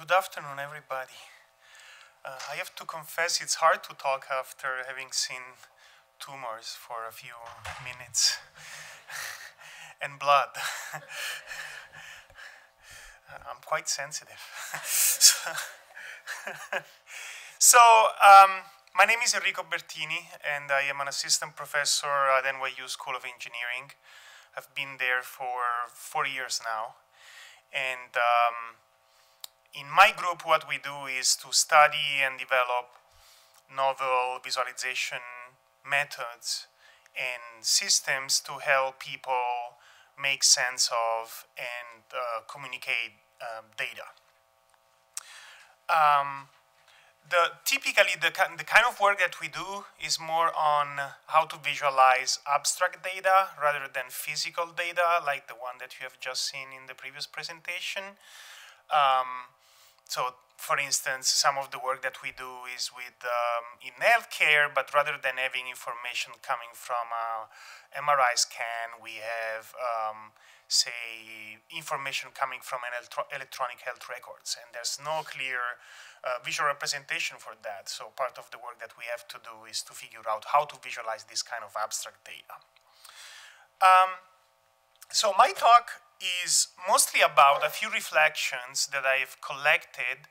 good afternoon, everybody. Uh, I have to confess it's hard to talk after having seen tumors for a few minutes and blood. I'm quite sensitive. so, so um, my name is Enrico Bertini, and I am an assistant professor at NYU School of Engineering. I've been there for four years now. And um, in my group, what we do is to study and develop novel visualization methods and systems to help people make sense of and uh, communicate um, data. Um, the, typically, the, the kind of work that we do is more on how to visualize abstract data rather than physical data, like the one that you have just seen in the previous presentation. Um, so, for instance, some of the work that we do is with um, in healthcare, but rather than having information coming from a MRI scan, we have um, say, information coming from an electronic health records. And there's no clear uh, visual representation for that. So part of the work that we have to do is to figure out how to visualize this kind of abstract data. Um, so my talk is mostly about a few reflections that I've collected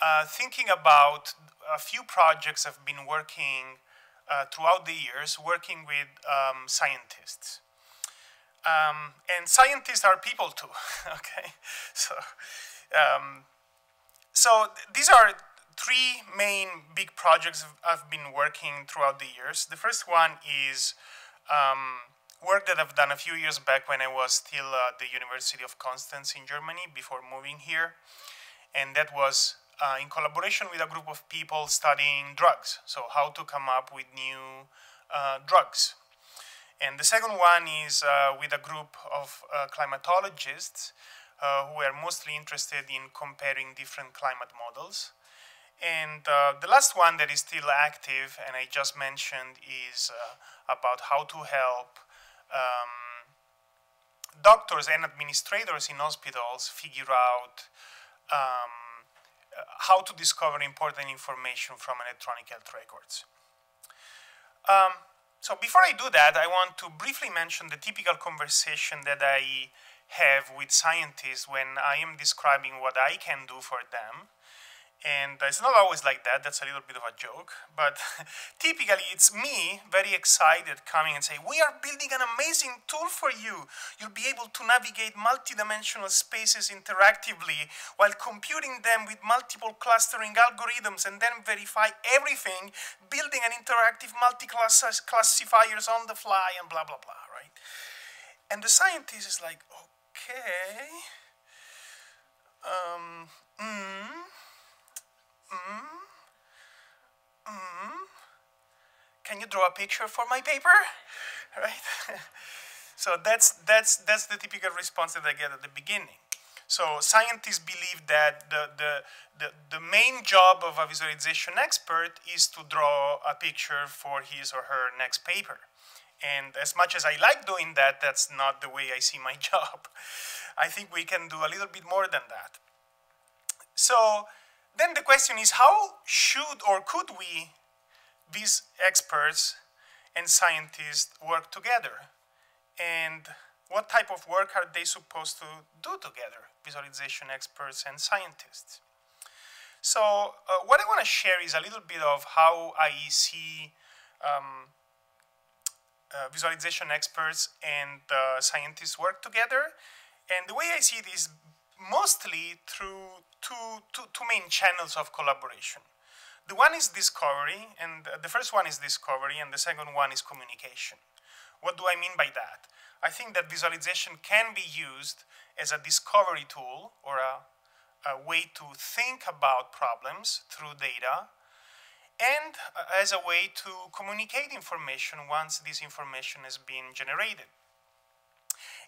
uh, thinking about a few projects I've been working uh, throughout the years, working with um, scientists. Um, and scientists are people too, okay? So, um, so these are three main big projects I've been working throughout the years. The first one is um, work that I've done a few years back when I was still at the University of Constance in Germany before moving here. And that was uh, in collaboration with a group of people studying drugs. So how to come up with new uh, drugs. And the second one is uh, with a group of uh, climatologists uh, who are mostly interested in comparing different climate models. And uh, the last one that is still active, and I just mentioned, is uh, about how to help um, doctors and administrators in hospitals figure out um, how to discover important information from electronic health records. Um, so before I do that, I want to briefly mention the typical conversation that I have with scientists when I am describing what I can do for them and it's not always like that, that's a little bit of a joke, but typically it's me, very excited, coming and say we are building an amazing tool for you. You'll be able to navigate multidimensional spaces interactively while computing them with multiple clustering algorithms and then verify everything, building an interactive multi-class classifiers on the fly and blah, blah, blah, right? And the scientist is like, okay, um, mm, Mm, mm, can you draw a picture for my paper? Right? so that's, that's, that's the typical response that I get at the beginning. So scientists believe that the, the, the, the, main job of a visualization expert is to draw a picture for his or her next paper. And as much as I like doing that, that's not the way I see my job. I think we can do a little bit more than that. So then the question is how should or could we, these experts and scientists, work together? And what type of work are they supposed to do together, visualization experts and scientists? So uh, what I want to share is a little bit of how I see um, uh, visualization experts and uh, scientists work together. And the way I see it is mostly through two, two, two main channels of collaboration. The one is discovery, and the first one is discovery, and the second one is communication. What do I mean by that? I think that visualization can be used as a discovery tool or a, a way to think about problems through data and as a way to communicate information once this information has been generated.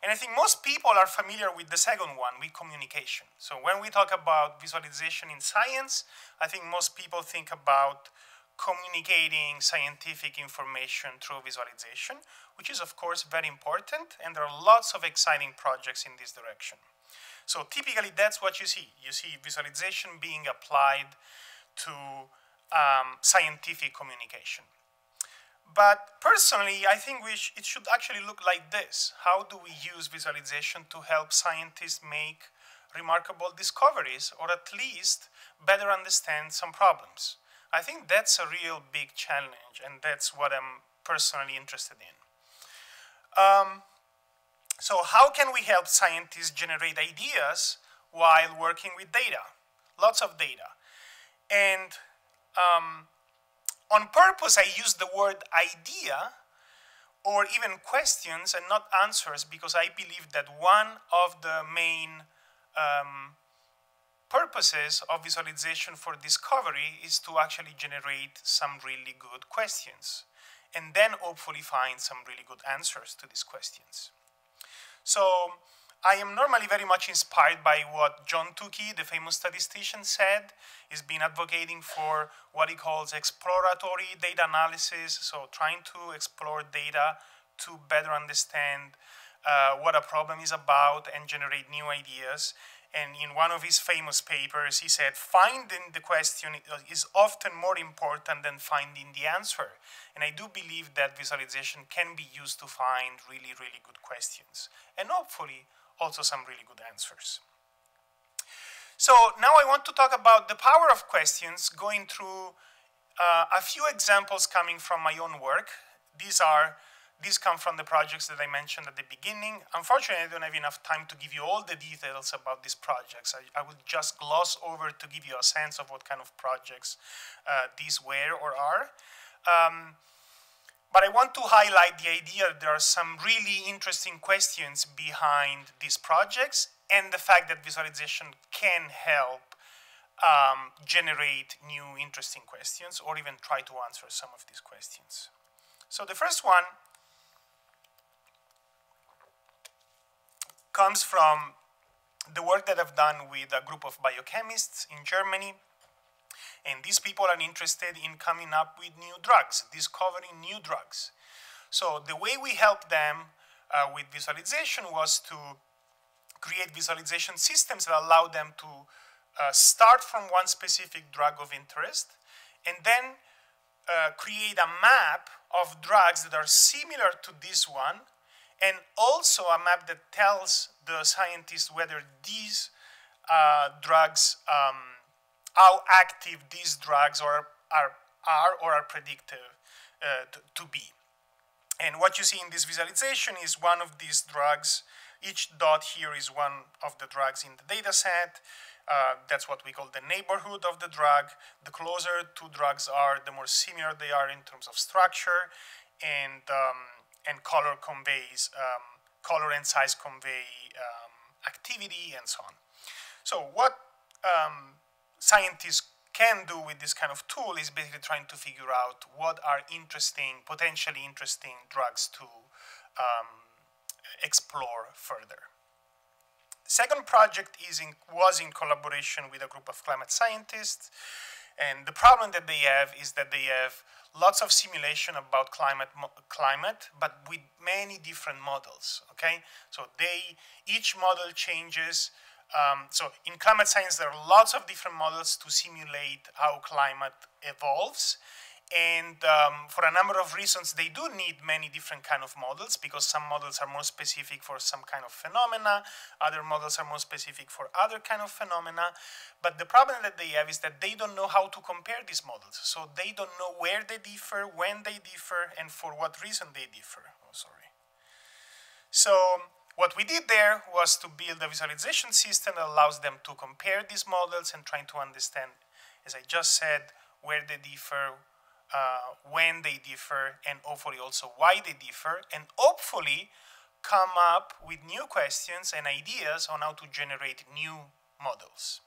And I think most people are familiar with the second one, with communication. So when we talk about visualization in science, I think most people think about communicating scientific information through visualization, which is of course very important, and there are lots of exciting projects in this direction. So typically that's what you see. You see visualization being applied to um, scientific communication. But personally, I think sh it should actually look like this. How do we use visualization to help scientists make remarkable discoveries or at least better understand some problems? I think that's a real big challenge and that's what I'm personally interested in. Um, so how can we help scientists generate ideas while working with data? Lots of data. And um, on purpose, I use the word idea or even questions and not answers because I believe that one of the main um, purposes of visualization for discovery is to actually generate some really good questions and then hopefully find some really good answers to these questions. So I am normally very much inspired by what John Tukey, the famous statistician, said. He's been advocating for what he calls exploratory data analysis, so trying to explore data to better understand uh, what a problem is about and generate new ideas. And in one of his famous papers, he said, finding the question is often more important than finding the answer. And I do believe that visualization can be used to find really, really good questions. And hopefully, also some really good answers. So now I want to talk about the power of questions, going through uh, a few examples coming from my own work. These are these come from the projects that I mentioned at the beginning. Unfortunately, I don't have enough time to give you all the details about these projects. I, I would just gloss over to give you a sense of what kind of projects uh, these were or are. Um, but I want to highlight the idea that there are some really interesting questions behind these projects and the fact that visualization can help um, generate new interesting questions or even try to answer some of these questions. So the first one comes from the work that I've done with a group of biochemists in Germany and these people are interested in coming up with new drugs, discovering new drugs. So the way we helped them uh, with visualization was to create visualization systems that allow them to uh, start from one specific drug of interest and then uh, create a map of drugs that are similar to this one and also a map that tells the scientists whether these uh, drugs um, how active these drugs are, are, are or are predicted uh, to, to be. And what you see in this visualization is one of these drugs. Each dot here is one of the drugs in the data set. Uh, that's what we call the neighborhood of the drug. The closer two drugs are, the more similar they are in terms of structure, and um, and color conveys um, color and size convey um, activity and so on. So what um, scientists can do with this kind of tool is basically trying to figure out what are interesting, potentially interesting drugs to um, explore further. Second project is in, was in collaboration with a group of climate scientists. And the problem that they have is that they have lots of simulation about climate, climate, but with many different models. Okay, so they each model changes um, so in climate science, there are lots of different models to simulate how climate evolves. And um, for a number of reasons, they do need many different kind of models because some models are more specific for some kind of phenomena, other models are more specific for other kind of phenomena. But the problem that they have is that they don't know how to compare these models. So they don't know where they differ, when they differ, and for what reason they differ. Oh, sorry. So what we did there was to build a visualization system that allows them to compare these models and trying to understand, as I just said, where they differ, uh, when they differ, and hopefully also why they differ, and hopefully come up with new questions and ideas on how to generate new models.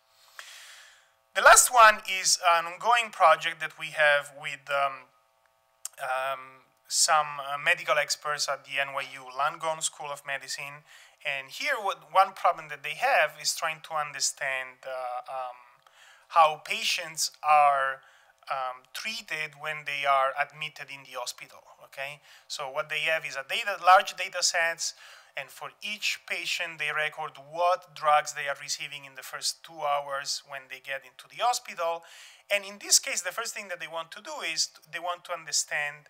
The last one is an ongoing project that we have with um, um, some uh, medical experts at the NYU Langone School of Medicine. And here, what, one problem that they have is trying to understand uh, um, how patients are um, treated when they are admitted in the hospital. Okay, so what they have is a data, large data sets, and for each patient they record what drugs they are receiving in the first two hours when they get into the hospital. And in this case, the first thing that they want to do is they want to understand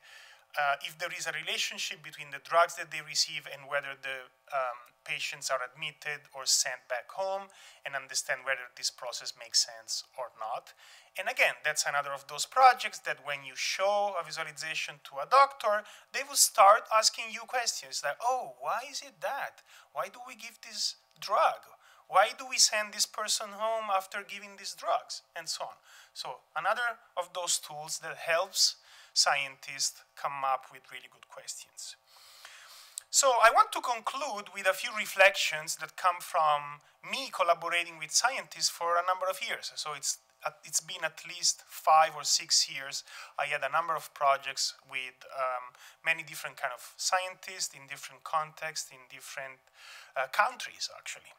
uh, if there is a relationship between the drugs that they receive and whether the um, patients are admitted or sent back home and understand whether this process makes sense or not. And again, that's another of those projects that when you show a visualization to a doctor, they will start asking you questions like, oh, why is it that? Why do we give this drug? Why do we send this person home after giving these drugs? And so on. So another of those tools that helps scientists come up with really good questions. So I want to conclude with a few reflections that come from me collaborating with scientists for a number of years. So it's it's been at least five or six years. I had a number of projects with um, many different kind of scientists in different contexts, in different uh, countries, actually.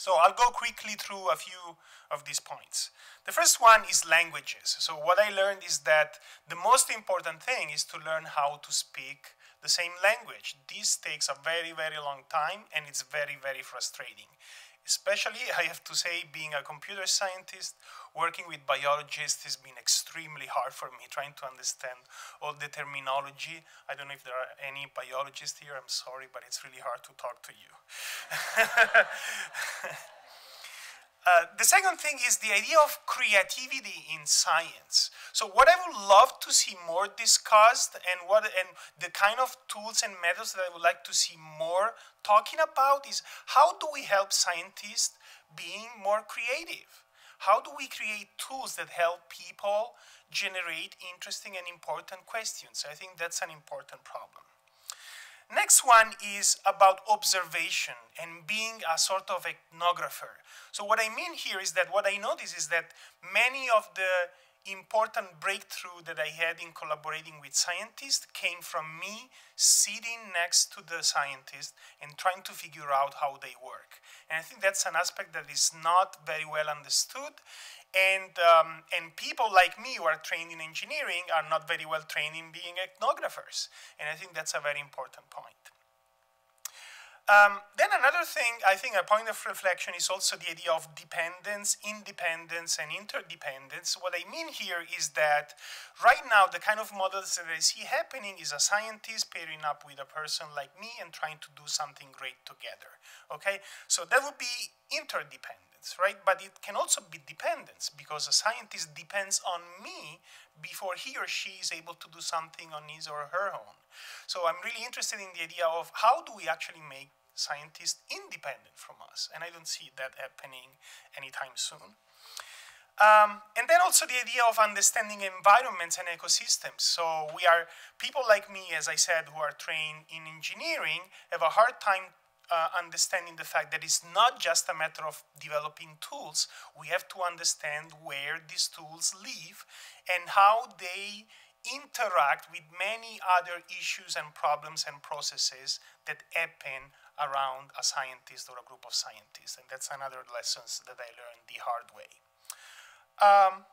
So I'll go quickly through a few of these points. The first one is languages. So what I learned is that the most important thing is to learn how to speak the same language. This takes a very, very long time and it's very, very frustrating. Especially, I have to say, being a computer scientist, working with biologists has been extremely hard for me, trying to understand all the terminology. I don't know if there are any biologists here, I'm sorry, but it's really hard to talk to you. Uh, the second thing is the idea of creativity in science. So what I would love to see more discussed and what and the kind of tools and methods that I would like to see more talking about is how do we help scientists being more creative? How do we create tools that help people generate interesting and important questions? I think that's an important problem. Next one is about observation and being a sort of ethnographer. So what I mean here is that what I notice is that many of the important breakthrough that I had in collaborating with scientists came from me sitting next to the scientist and trying to figure out how they work. And I think that's an aspect that is not very well understood and, um, and people like me who are trained in engineering are not very well trained in being ethnographers. And I think that's a very important point. Um, then another thing, I think a point of reflection is also the idea of dependence, independence, and interdependence. What I mean here is that right now the kind of models that I see happening is a scientist pairing up with a person like me and trying to do something great together. Okay, so that would be right? But it can also be dependence because a scientist depends on me before he or she is able to do something on his or her own. So I'm really interested in the idea of how do we actually make scientists independent from us. And I don't see that happening anytime soon. Um, and then also the idea of understanding environments and ecosystems. So we are, people like me, as I said, who are trained in engineering, have a hard time uh, understanding the fact that it's not just a matter of developing tools. We have to understand where these tools live and how they interact with many other issues and problems and processes that happen around a scientist or a group of scientists. And that's another lesson that I learned the hard way. Um,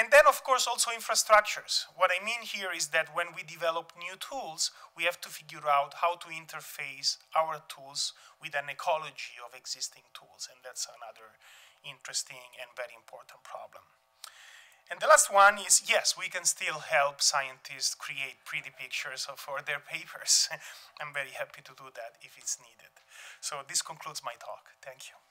and then, of course, also infrastructures. What I mean here is that when we develop new tools, we have to figure out how to interface our tools with an ecology of existing tools. And that's another interesting and very important problem. And the last one is, yes, we can still help scientists create pretty pictures for their papers. I'm very happy to do that if it's needed. So this concludes my talk. Thank you.